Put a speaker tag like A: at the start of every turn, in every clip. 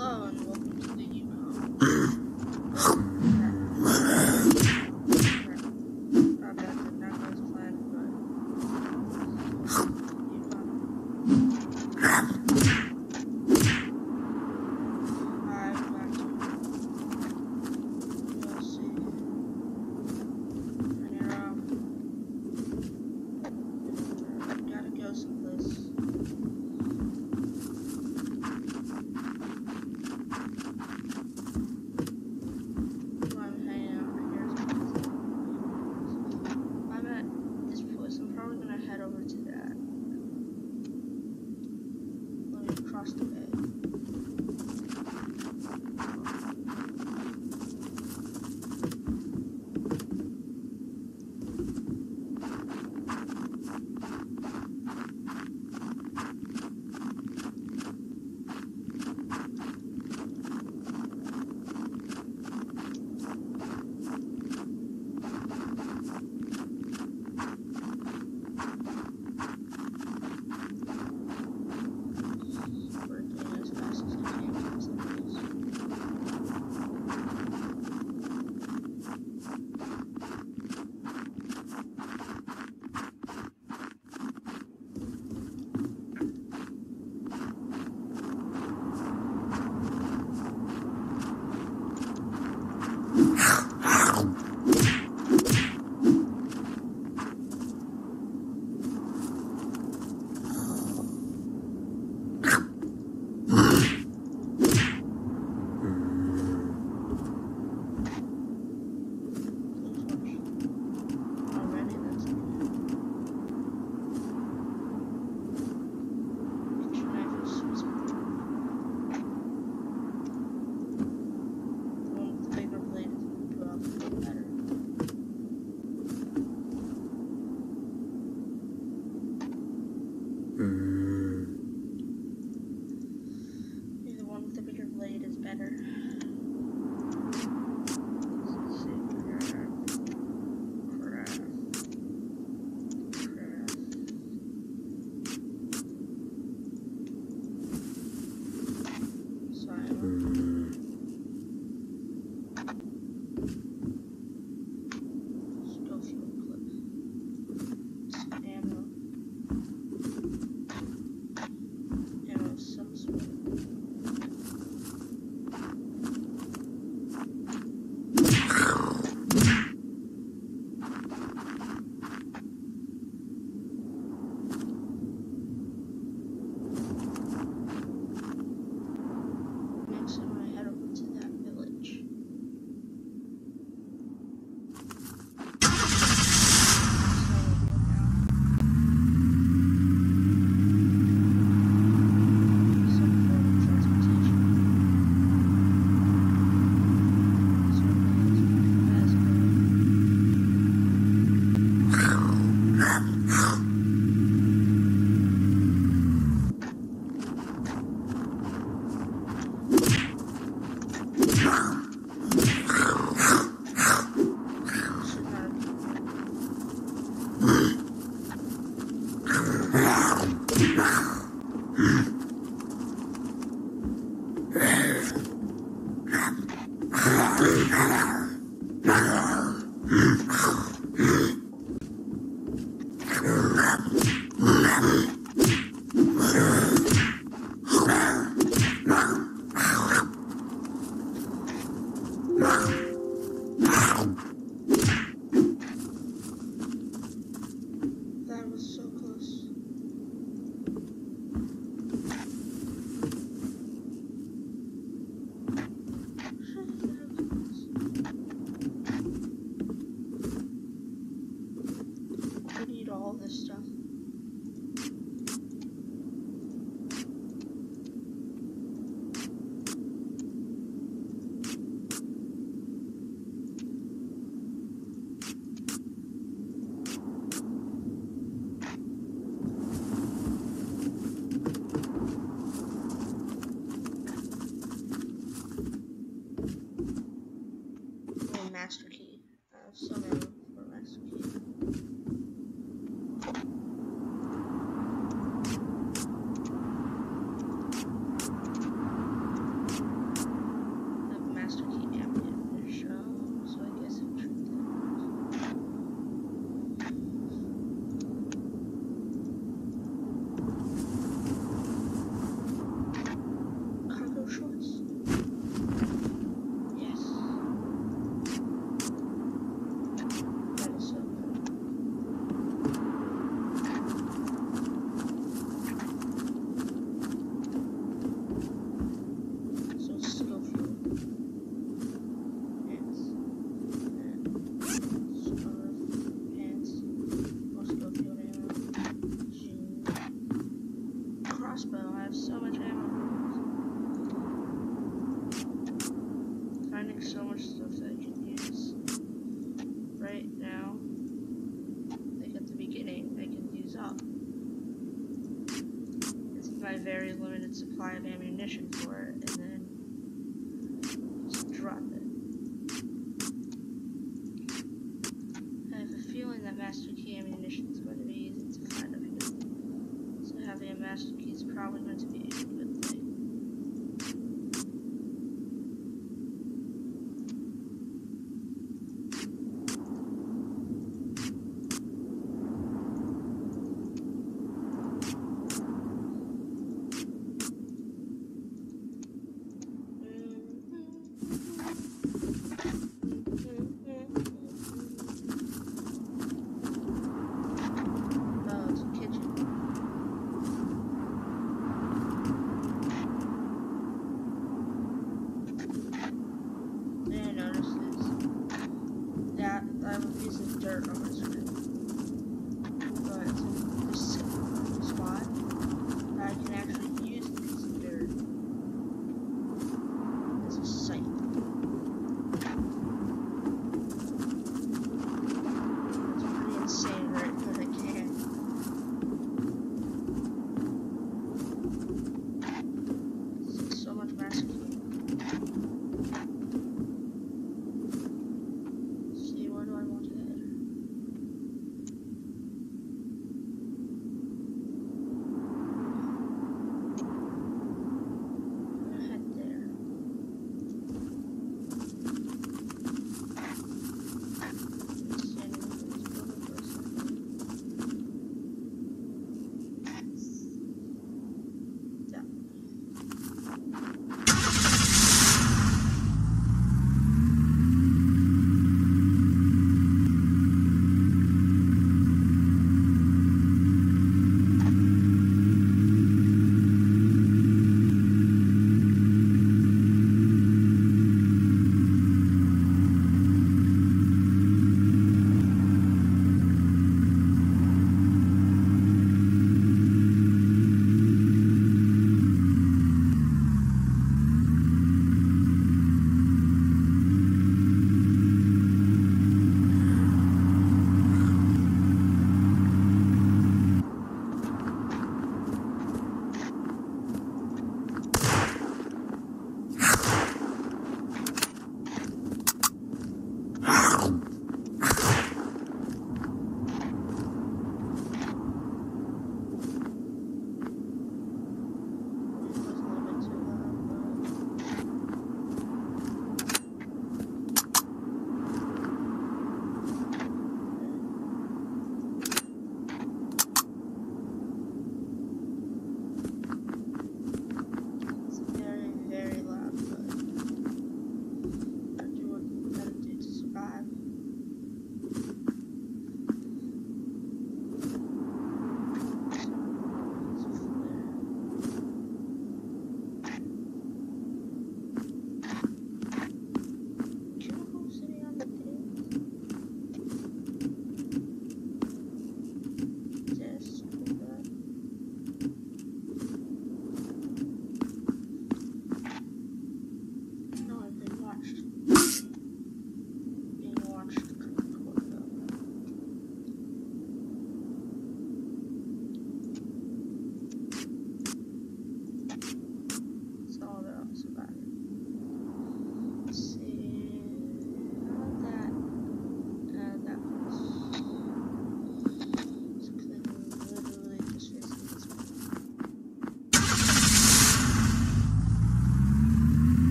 A: alone はあ。masterkey is probably going to be a good thing. dirt on my street.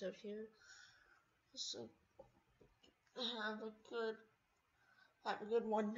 A: Episode here. So have a good have a good one.